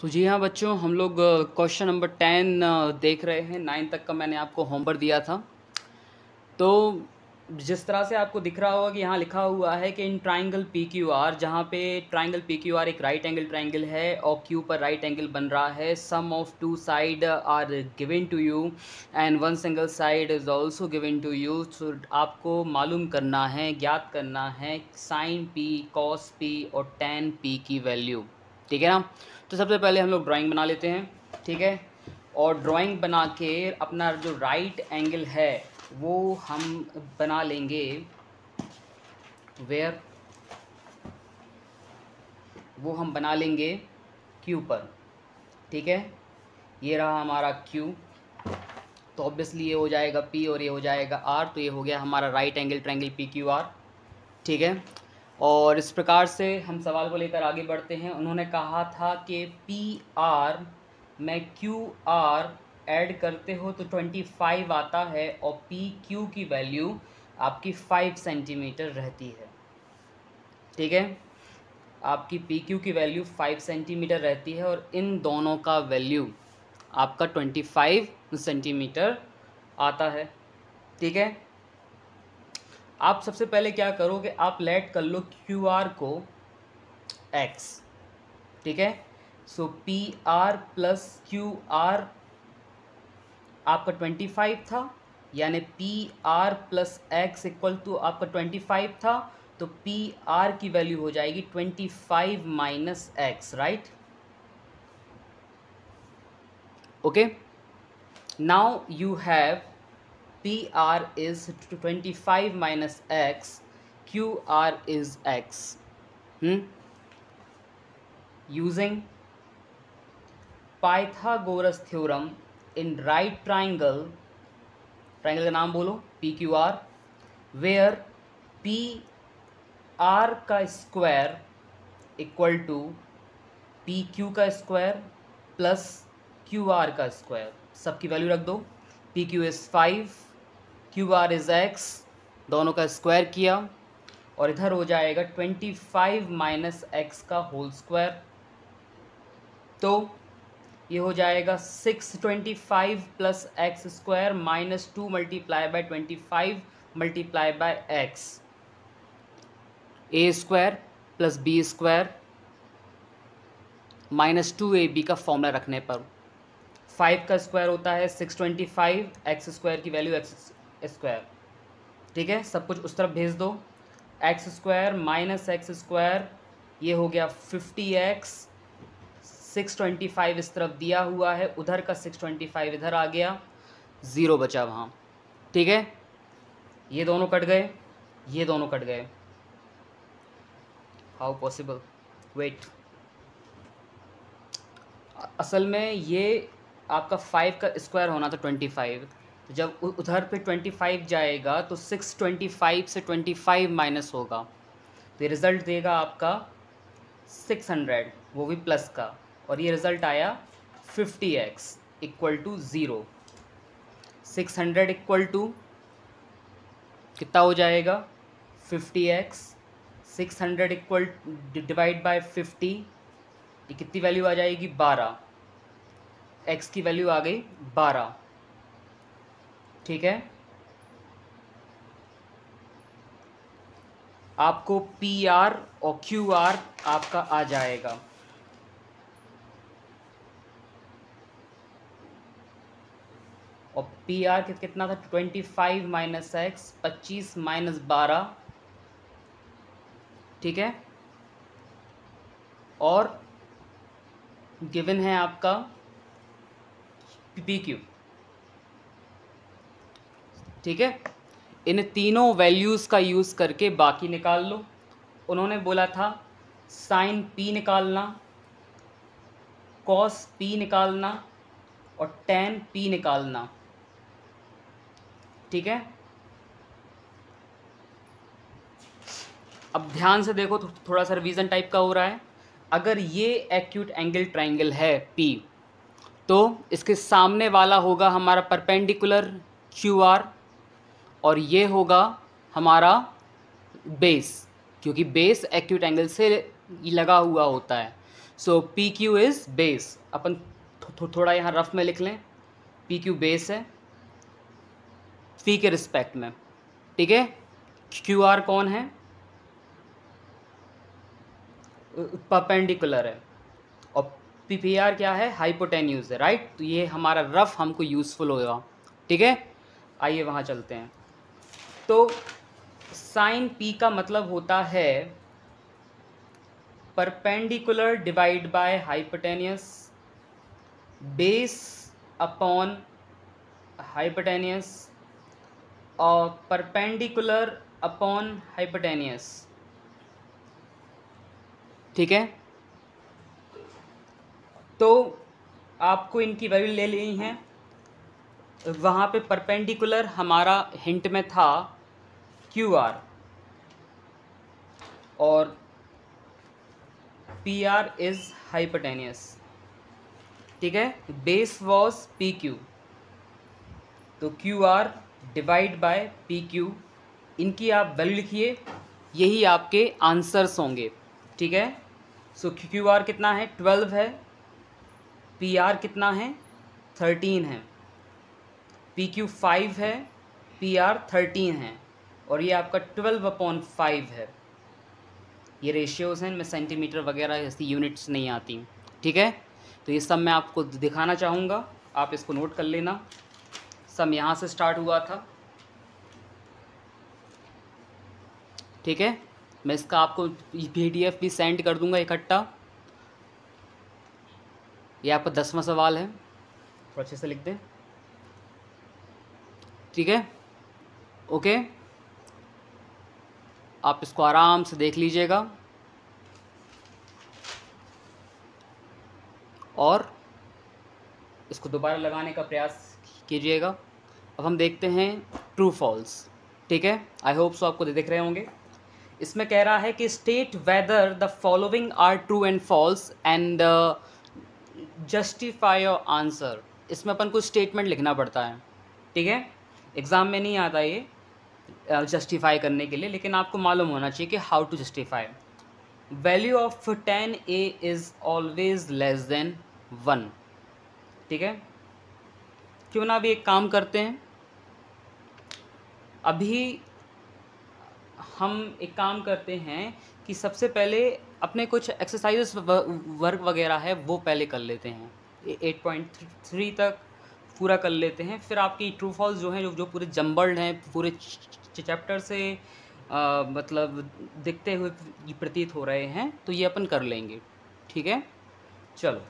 तो जी हाँ बच्चों, हम लोग क्वेश्चन नंबर टेन देख रहे हैं। नाइन तक का मैंने आपको होमवर्क दिया था। तो जिस तरह से आपको दिख रहा होगा कि यहाँ लिखा हुआ है कि in triangle P Q R जहाँ पे ट्राइंगल पी क्यू आर एक राइट एंगल ट्राइंगल है और क्यू पर राइट एंगल बन रहा है। Sum of two side are given to you and one single side is also given to you so आपको मालूम करना है, ज्ञात करना है साइन पी कॉस पी और टेन पी की वैल्यू ठीक है ना? तो सबसे पहले हम लोग ड्राइंग बना लेते हैं, ठीक है? और ड्राइंग बना के अपना जो राइट एंगल है, वो हम बना लेंगे वेयर वो हम बना लेंगे क्यू पर, ठीक है? ये रहा हमारा क्यू तो ऑब्वियसली ये हो जाएगा पी और ये हो जाएगा आर तो ये हो गया हमारा right angle triangle P Q R ठीक है? और इस प्रकार से हम सवाल को लेकर आगे बढ़ते हैं। उन्होंने कहा था कि पी आर में क्यू आर ऐड करते हो तो ट्वेंटी फाइव आता है और पी क्यू की वैल्यू आपकी फाइव सेंटीमीटर रहती है। ठीक है? आपकी पी क्यू की वैल्यू फाइव सेंटीमीटर रहती है और इन दोनों का वैल्यू आपका ट्वेंटी फाइव सेंटीमीटर आता है। ठीक है? आप सबसे पहले क्या करोगे, आप लेट कर लो क्यू आर को एक्स ठीक है? So P R plus Q R आपका ट्वेंटी फाइव था, यानी P R plus X equal to आपका ट्वेंटी फाइव था तो पी आर की वैल्यू हो जाएगी twenty five minus X right okay now you have P R is twenty five minus X Q R is X using Pythagoras theorem in right triangle triangle का नाम बोलो P Q R where P R का square equal to P Q का square plus Q R का square सबकी value रख दो। P Q is five Q R is X दोनों का स्क्वायर किया, और इधर हो जाएगा ट्वेंटी फाइव माइनस एक्स का होल स्क्वायर तो ये हो जाएगा six twenty five plus X square minus two multiply by twenty five multiply by X A square plus B square minus two A B का फॉर्मूला रखने पर. Five का square होता है six twenty five X square की value X square. ठीक है? सब कुछ उस तरफ़ भेज दो। X square minus X square ये हो गया fifty X six twenty five इस तरफ़ दिया हुआ है। उधर का सिक्स ट्वेंटी फाइव इधर आ गया। ज़ीरो बचा वहाँ। ठीक है? ये दोनों कट गए। ये दोनों कट गए। हाउ पॉसिबल वेट असल में ये आपका फाइव का स्क्वायर होना था ट्वेंटी फाइव तो जब उधर पे ट्वेंटी फाइव जाएगा तो सिक्स ट्वेंटी फाइव से ट्वेंटी फाइव माइनस होगा। तो रिज़ल्ट देगा आपका सिक्स हंड्रेड वो भी प्लस का। और ये रिज़ल्ट आया fifty X equal to zero six hundred equal to कितना हो जाएगा? Fifty X six hundred equal divide by fifty ये कितनी वैल्यू आ जाएगी? बारह। एक्स की वैल्यू आ गई बारह। ठीक है? आपको पी आर और क्यू आर आपका आ जाएगा। और पी आर कितना था? ट्वेंटी फाइव माइनस एक्स पच्चीस माइनस बारह। ठीक है? और गिवन है आपका पी क्यू ठीक है? इन तीनों वैल्यूज़ का यूज़ करके बाकी निकाल लो। उन्होंने बोला था साइन पी निकालना कॉस पी निकालना और टेन पी निकालना। ठीक है? अब ध्यान से देखो थो, थोड़ा सा रिवीजन टाइप का हो रहा है। अगर ये एक्यूट एंगल ट्राइंगल है पी तो इसके सामने वाला होगा हमारा परपेंडिकुलर क्यू आर और ये होगा हमारा बेस क्योंकि बेस एक्यूट एंगल से लगा हुआ होता है। So P Q is base अपन थो, थो, थोड़ा यहाँ रफ में लिख लें। पी क्यू बेस है। फ़ी के रिस्पेक्ट में। ठीक है? क्यू आर कौन है? परपेंडिकुलर है। और पी पी आर क्या है? हाइपोटेन्यूज है राइट तो ये हमारा रफ हमको यूज़फुल होगा। ठीक है? आइए वहाँ चलते हैं। तो साइन पी का मतलब होता है perpendicular divide by hypotenuse base upon hypotenuse और परपेंडिकुलर अपॉन हाइपोटेनियस ठीक है? तो आपको इनकी वैल्यू ले लेनी है। वहाँ पे परपेंडिकुलर हमारा हिंट में था क्यू आर और पी आर इज़ हाइपटेनियस। ठीक है? बेस वॉज़ पी क्यू तो Q R divide by P Q इनकी आप वैल्यू लिखिए, यही आपके आंसर्स होंगे। ठीक है? सो क्यू आर कितना है? ट्वेल्व है। पी आर कितना है? थर्टीन है। पी क्यू फाइव है पी आर थर्टीन है, और ये आपका ट्वेल्व अपॉन फाइव है। ये रेशियोज़ हैं इनमें सेंटीमीटर वगैरह ऐसी यूनिट्स नहीं आती। ठीक है? तो ये सब मैं आपको दिखाना चाहूँगा, आप इसको नोट कर लेना। सब यहाँ से स्टार्ट हुआ था। ठीक है? मैं इसका आपको पी डी एफ़ भी सेंड कर दूँगा इकट्ठा। ये आपका दसवां सवाल है। थोड़ा अच्छे से लिख दें। ठीक है? ओके आप इसको आराम से देख लीजिएगा। और इसको दोबारा लगाने का प्रयास कीजिएगा। अब हम देखते हैं ट्रू फॉल्स ठीक है? आई होप सो आपको दिख रहे होंगे। इसमें कह रहा है कि state whether the following are true and false and justify your answer इसमें अपन को स्टेटमेंट लिखना पड़ता है, ठीक है? एग्ज़ाम में नहीं आता ये जस्टिफाई करने के लिए, लेकिन आपको मालूम होना चाहिए कि how to justify value of tan A is always less than one ठीक है? क्यों ना अभी एक काम करते हैं? अभी हम एक काम करते हैं कि सबसे पहले अपने कुछ एक्सरसाइजेस वर्क वगैरह है, वो पहले कर लेते हैं। एट पॉइंट थ्री तक पूरा कर लेते हैं। फिर आपकी ट्रू फॉल्स जो हैं जो जो पूरे जम्बल्ड हैं पूरे चैप्टर से आ, मतलब दिखते हुए प्रतीत हो रहे हैं तो ये अपन कर लेंगे। ठीक है? चलो।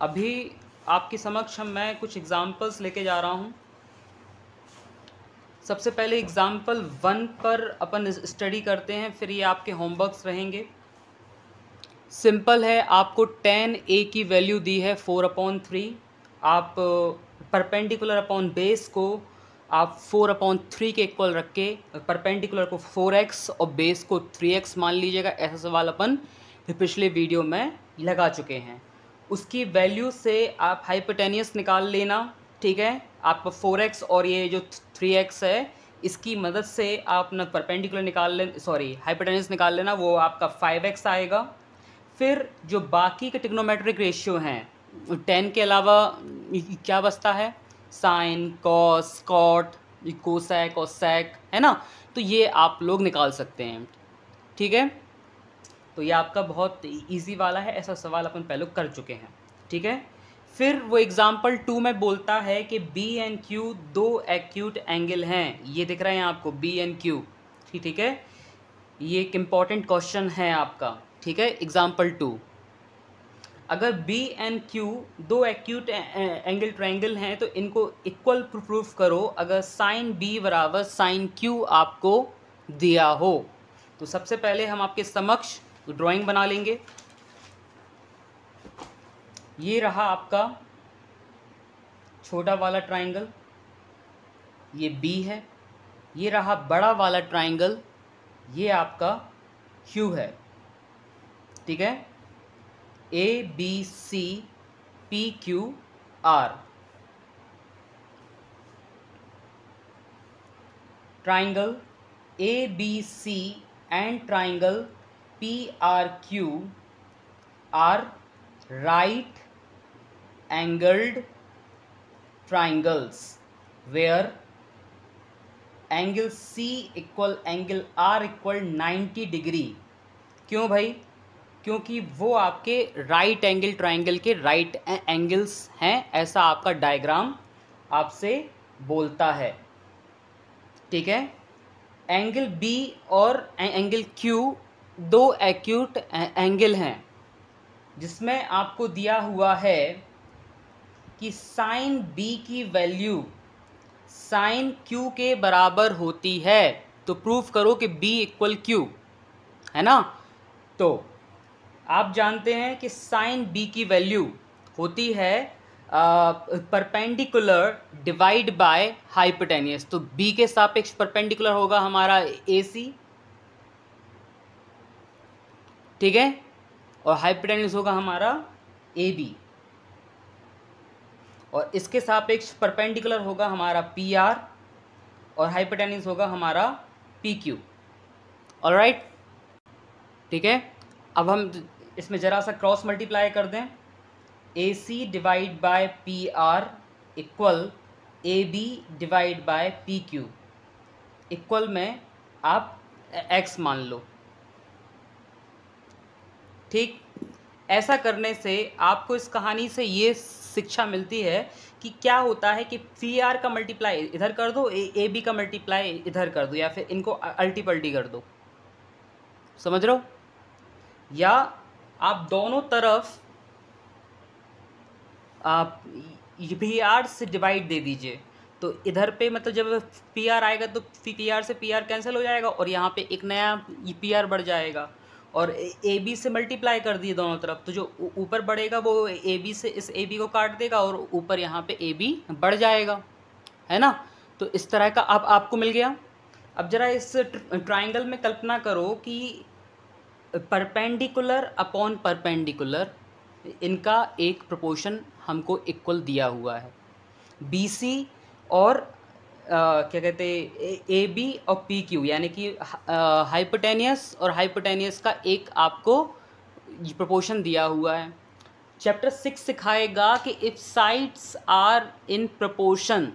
अभी आपके समक्ष मैं कुछ एग्ज़ाम्पल्स लेके जा रहा हूँ। सबसे पहले एग्ज़ाम्पल वन पर अपन स्टडी करते हैं फिर ये आपके होमवर्क्स रहेंगे। सिंपल है आपको टेन ए की वैल्यू दी है फोर अपॉन थ्री आप परपेंडिकुलर अपॉन बेस को आप फोर अपॉन थ्री के इक्वल रख के परपेंडिकुलर को फोर एक्स और बेस को थ्री एक्स मान लीजिएगा, ऐसा सवाल अपन पिछले वीडियो में लगा चुके हैं। उसकी वैल्यू से आप हाइपोटेनियस निकाल लेना, ठीक है? आप फोर एक्स और ये जो थ्री एक्स है, इसकी मदद से आप ना परपेंडिकुलर निकाल ले सॉरी हाइपोटेनियस निकाल लेना, वो आपका फाइव एक्स आएगा। फिर जो बाकी के टिक्नोमेट्रिक रेशियो हैं टेन के अलावा क्या बचता है? साइन, कॉस, कॉट कोसैक और सैक है ना? तो ये आप लोग निकाल सकते हैं। ठीक है? तो ये आपका बहुत इजी वाला है, ऐसा सवाल अपन पहले कर चुके हैं। ठीक है? फिर वो एग्ज़ाम्पल टू में बोलता है कि बी एंड क्यू दो एक्यूट एंगल हैं। ये दिख रहे हैं आपको बी एंड क्यू ठीक है? ये एक इंपॉर्टेंट क्वेश्चन है आपका। ठीक है? एग्ज़ाम्पल टू अगर बी एंड क्यू दो एक्यूट एंगल ट्रायंगल हैं तो इनको इक्वल प्रूफ करो अगर साइन बी बराबर साइन क्यू आपको दिया हो। तो सबसे पहले हम आपके समक्ष ड्राइंग बना लेंगे। ये रहा आपका छोटा वाला ट्राइंगल ये बी है। ये रहा बड़ा वाला ट्राइंगल ये आपका क्यू है। ठीक है? A B C P Q R triangle A B C and triangle P R Q R right angled triangles where angle C equal angle R equal ninety degree क्यों भाई? क्योंकि वो आपके राइट एंगल ट्राइंगल के right angles हैं, ऐसा आपका diagram आपसे बोलता है। ठीक है? एंगल बी और एंगल क्यू दो एक्यूट एंगल हैं, जिसमें आपको दिया हुआ है कि साइन बी की वैल्यू साइन क्यू के बराबर होती है। तो प्रूफ करो कि बी इक्वल क्यू है ना? तो आप जानते हैं कि साइन बी की वैल्यू होती है परपेंडिकुलर डिवाइड बाय हाइपोटेनियस तो बी के सापेक्ष परपेंडिकुलर होगा हमारा ए सी ठीक है? और हाइपोटेनियस होगा हमारा ए बी और इसके सापेक्ष परपेंडिकुलर होगा हमारा पी आर और हाइपोटेनियस होगा हमारा पी क्यू ऑल राइट ठीक है? अब हम इसमें ज़रा सा क्रॉस मल्टीप्लाई कर दें. A C divide by P R equal A B divide by P Q equal में आप एक्स मान लो. ठीक? ऐसा करने से आपको इस कहानी से ये शिक्षा मिलती है कि क्या होता है कि पी आर का मल्टीप्लाई इधर कर दो, ए बी का मल्टीप्लाई इधर कर दो, या फिर इनको अल्टी पल्टी कर दो। समझ रहे हो? या आप दोनों तरफ़ आप पी आर से डिवाइड दे दीजिए। तो इधर पे मतलब जब पी आर आएगा तो पी आर से पी आर कैंसिल हो जाएगा और यहाँ पे एक नया पी आर बढ़ जाएगा। और ए बी से मल्टीप्लाई कर दिए दोनों तरफ़ तो जो ऊपर बढ़ेगा वो ए बी से इस ए बी को काट देगा और ऊपर यहाँ पे ए बी बढ़ जाएगा। है ना? तो इस तरह का अब आपको मिल गया। अब ज़रा इस ट्राइंगल में कल्पना करो कि परपेंडिकुलर अपॉन परपेंडिकुलर इनका एक प्रोपोर्शन हमको इक्वल दिया हुआ है। बी सी और आ, क्या कहते ए बी और पी क्यू यानी कि हाइपोटेनियस और हाइपोटेनियस का एक आपको प्रोपोर्शन दिया हुआ है। चैप्टर सिक्स सिखाएगा कि if sides are in proportion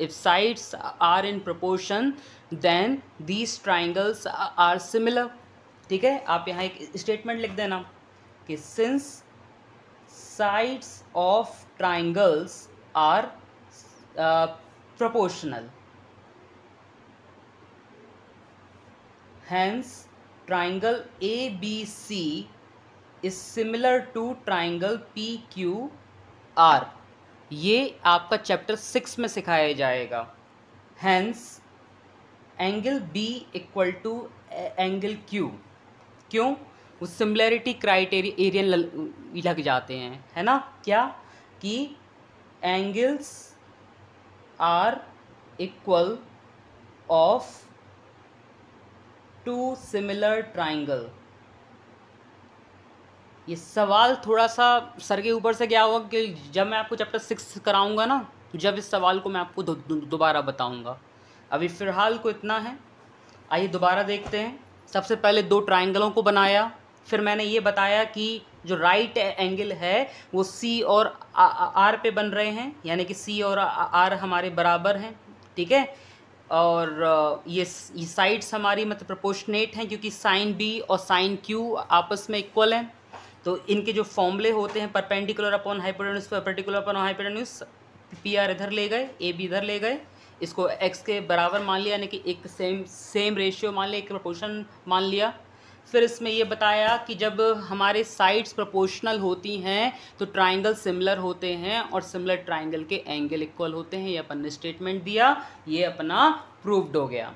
if sides are in proportion then these triangles are similar ठीक है? आप यहाँ एक स्टेटमेंट लिख देना कि since sides of triangles are proportional, hence triangle abc is similar to triangle pqr ये आपका चैप्टर सिक्स में सिखाया जाएगा। Hence angle B equal to angle Q क्यों? वो सिमिलरिटी क्राइटेरियन लग जाते हैं, है ना? क्या? कि angles are equal of two similar triangle ये सवाल थोड़ा सा सर के ऊपर से क्या होगा कि जब मैं आपको चैप्टर सिक्स कराऊँगा ना जब इस सवाल को मैं आपको दोबारा बताऊँगा। अभी फ़िलहाल को इतना है। आइए दोबारा देखते हैं। सबसे पहले दो ट्राइंगलों को बनाया, फिर मैंने ये बताया कि जो राइट एंगल है, वो सी और आर पे बन रहे हैं, यानी कि सी और आर हमारे बराबर हैं, ठीक है? और ये साइड्स हमारी मतलब प्रोपोर्शनेट हैं, क्योंकि साइन बी और साइन क्यू आपस में इक्वल हैं। तो इनके जो फॉर्मूले होते हैं perpendicular upon hypotenuse perpendicular upon hypotenuse P R इधर ले गए ए बी इधर ले गए इसको एक्स के बराबर मान लिया, यानी कि एक सेम सेम रेशियो मान लिया, एक प्रोपोर्शन मान लिया। फिर इसमें ये बताया कि जब हमारे साइड्स प्रोपोर्शनल होती हैं तो ट्राइंगल सिमिलर होते हैं और सिमिलर ट्राइंगल के एंगल इक्वल होते हैं। ये अपन ने स्टेटमेंट दिया, ये अपना प्रूव्ड हो गया।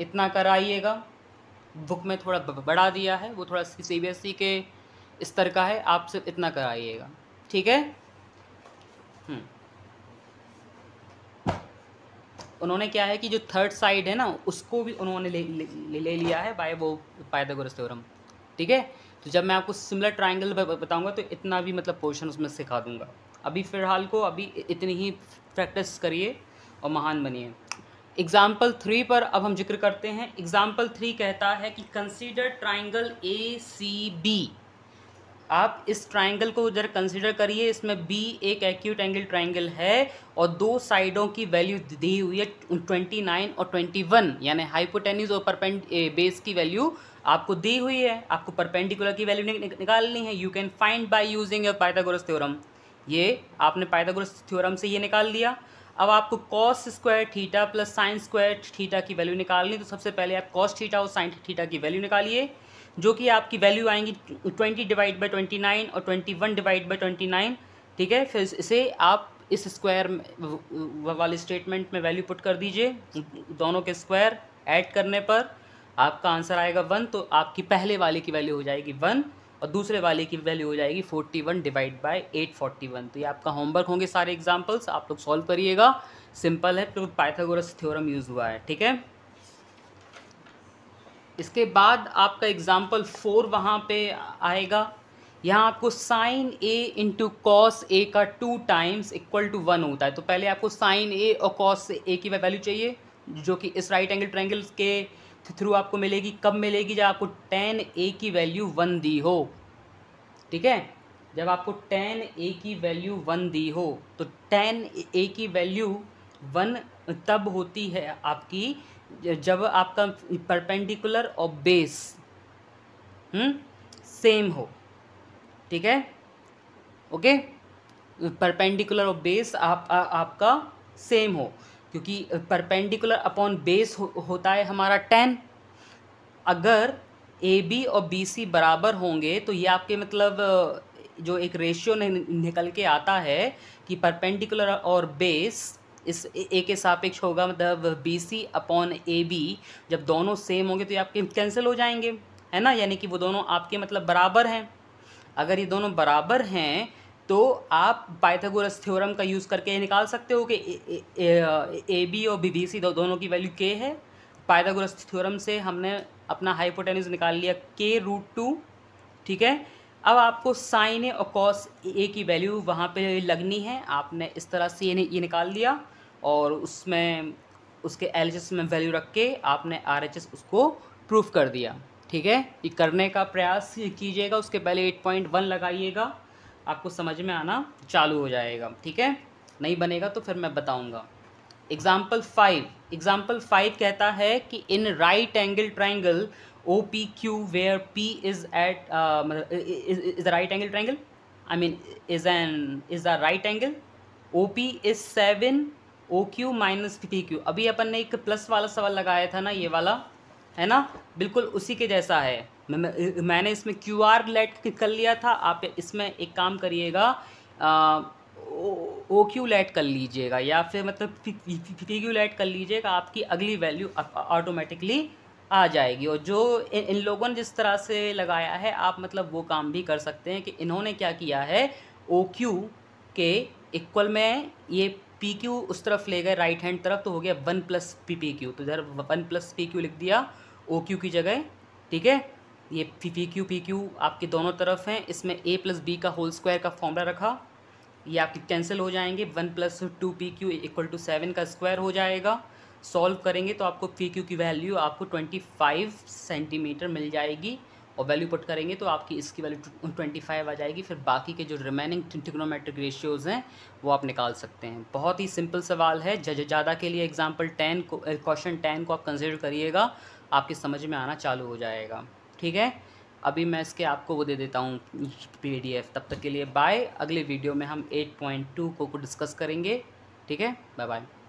इतना कराइएगा। बुक में थोड़ा बढ़ा दिया है, वो थोड़ा सी बी एस ई के स्तर का है, आप सिर्फ़ इतना कराइएगा। ठीक है हम्म। उन्होंने क्या है कि जो थर्ड साइड है ना उसको भी उन्होंने ले, ले, ले लिया है बाय वो पाइथागोरस थ्योरम ठीक है? तो जब मैं आपको सिमिलर ट्राइंगल बताऊँगा तो इतना भी मतलब पोर्शन उसमें सिखा दूँगा। अभी फ़िलहाल को अभी इतनी ही प्रैक्टिस करिए और महान बनिए। एग्ज़ाम्पल थ्री पर अब हम ज़िक्र करते हैं। एग्ज़ाम्पल थ्री कहता है कि consider triangle A C B आप इस ट्राइंगल को जरा कंसिडर करिए, इसमें बी एक एक्यूट एंगल ट्राइंगल है और दो साइडों की वैल्यू दी हुई है ट्वेंटी नाइन और ट्वेंटी वन यानी हाइपोटेनिस और परपेंड बेस की वैल्यू आपको दी हुई है। आपको परपेंडिकुलर की वैल्यू निकालनी है। You can find by using your Pythagoras theorem ये आपने पाइथागोरस थ्योरम से ये निकाल लिया। अब आपको cos square theta plus sine square theta की वैल्यू निकालनी तो सबसे पहले आप कॉस थीटा और साइन थीटा की वैल्यू निकालिए। जो कि आपकी वैल्यू आएँगी twenty divide by twenty nine और twenty one divide by twenty nine ठीक है? फिर इसे आप इस स्क्वायर वाले स्टेटमेंट में वैल्यू पुट कर दीजिए, दोनों के स्क्वायर ऐड करने पर आपका आंसर आएगा वन तो आपकी पहले वाले की वैल्यू हो जाएगी वन और दूसरे वाले की वैल्यू हो जाएगी forty one divide by eight forty one तो ये आपका होमवर्क होंगे सारे एग्जाम्पल्स आप लोग सॉल्व करिएगा। सिंपल है तो पाइथागोरस थ्योरम यूज़ हुआ है, ठीक है? इसके बाद आपका एग्ज़ाम्पल फोर वहाँ पे आएगा। यहाँ आपको sine A into cos A का two times equal to one होता है। तो पहले आपको साइन ए और कॉस ए की वैल्यू चाहिए, जो कि इस राइट एंगल ट्रायंगल के थ्रू आपको मिलेगी। कब मिलेगी? जब आपको टेन ए की वैल्यू वन दी हो। ठीक है? जब आपको टेन ए की वैल्यू वन दी हो तो टेन ए की वैल्यू वन तब होती है आपकी जब आपका परपेंडिकुलर और बेस सेम हो ठीक है? ओके परपेंडिकुलर और बेस आप आ, आपका सेम हो क्योंकि परपेंडिकुलर अपॉन बेस हो, होता है हमारा टेन अगर ए बी और बी सी बराबर होंगे तो ये आपके मतलब जो एक रेशियो निकल के आता है कि परपेंडिकुलर और बेस इस ए के सापेक्ष होगा मतलब B C upon A B जब दोनों सेम होंगे तो ये आपके कैंसिल हो जाएँगे। है ना? यानी कि वो दोनों आपके मतलब बराबर हैं। अगर ये दोनों बराबर हैं तो आप पाइथागोरस थ्योरम का यूज़ करके ये निकाल सकते हो कि ए बी और बी बी सी दो, दोनों की वैल्यू के है। पाइथागोरस थ्योरम से हमने अपना हाइपोटेनिस निकाल लिया के रूट टू ठीक है? अब आपको साइन ए और कॉस ए की वैल्यू वहाँ पे लगनी है। आपने इस तरह से ये ये निकाल दिया और उसमें, उसके LHS में वैल्यू रख के आपने आरएचएस उसको प्रूफ कर दिया। ठीक है? ये करने का प्रयास कीजिएगा, उसके पहले एट पॉइंट वन लगाइएगा, आपको समझ में आना चालू हो जाएगा। ठीक है? नहीं बनेगा तो फिर मैं बताऊँगा। एग्ज़ाम्पल फाइव एग्ज़ाम्पल फाइव कहता है कि in right angle triangle O P Q where P is eight मतलब is the right angle triangle I mean is N is the right angle O P is seven O Q minus P Q अभी अपन ने एक plus वाला सवाल लगाया था ना ये वाला है ना? बिल्कुल उसी के जैसा है। मैं, मैंने इसमें क्यू आर लेट कर लिया था आप इसमें एक काम करिएगा ओ क्यू लेट कर लीजिएगा या फिर मतलब पी क्यू लेट कर लीजिएगा आपकी अगली वैल्यू ऑटोमेटिकली आ जाएगी और जो इन, इन लोगों ने जिस तरह से लगाया है आप मतलब वो काम भी कर सकते हैं कि इन्होंने क्या किया है ओ क्यू के इक्वल में ये पी क्यू उस तरफ़ ले गए राइट हैंड तरफ़ तो हो गया one plus P P Q तो इधर वन प्लस पी क्यू लिख दिया ओ क्यू की जगह ठीक है? ये P P Q P Q आपके दोनों तरफ़ हैं इसमें ए प्लस बी का होल स्क्वायर का फॉर्मूला रखा ये आपके कैंसिल हो जाएँगे one plus two P Q equal to seven का स्क्वायर हो जाएगा। सॉल्व करेंगे तो आपको पी क्यू की वैल्यू आपको ट्वेंटी फाइव सेंटीमीटर मिल जाएगी और वैल्यू पुट करेंगे तो आपकी इसकी वैल्यू ट्वेंटी फाइव आ जाएगी। फिर बाकी के जो रिमेनिंग टिग्नोमेट्रिक रेशियोज़ हैं, वो आप निकाल सकते हैं। बहुत ही सिंपल सवाल है। ज़्यादा के लिए एग्ज़ाम्पल टेन को क्वेश्चन टेन को आप कंसिडर करिएगा, आपकी समझ में आना चालू हो जाएगा। ठीक है? अभी मैं इसके आपको वो दे देता हूँ पी तब तक के लिए बाय अगले वीडियो में हम एट पॉइंट टू को डिस्कस करेंगे। ठीक है? Bye bye